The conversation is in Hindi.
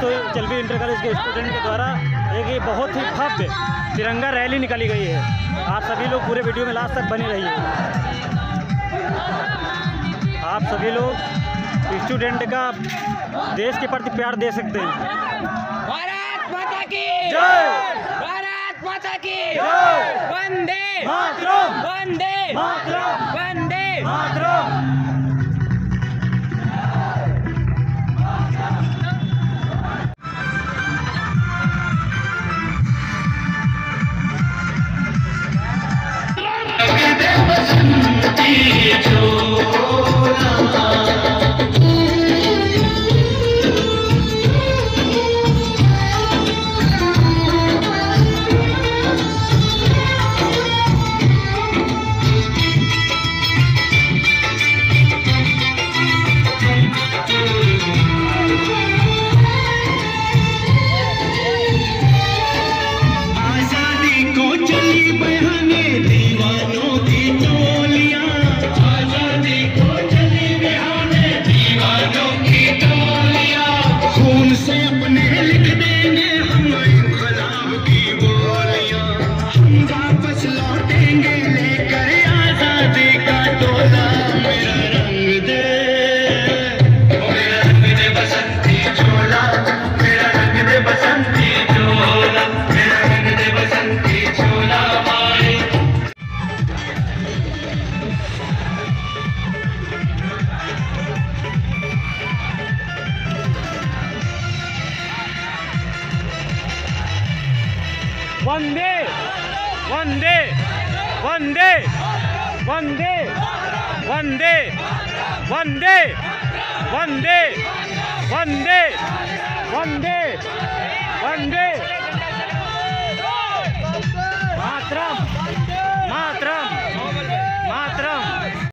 तो इंटर कॉलेज के स्टूडेंट के द्वारा। एक ये बहुत ही तिरंगा रैली निकाली गई है। आप सभी लोग पूरे वीडियो में लास्ट तक बने रहिए। आप सभी लोग स्टूडेंट का देश के प्रति प्यार दे सकते हैं। भारत माता की। जय। भारत माता की। जय। वंदे। मातरम। वंदे। मातरम। वंदे। मातरम। you वंदे वंदे वंदे वंदे वंदे वंदे वंदे वंदे वंदे वंदे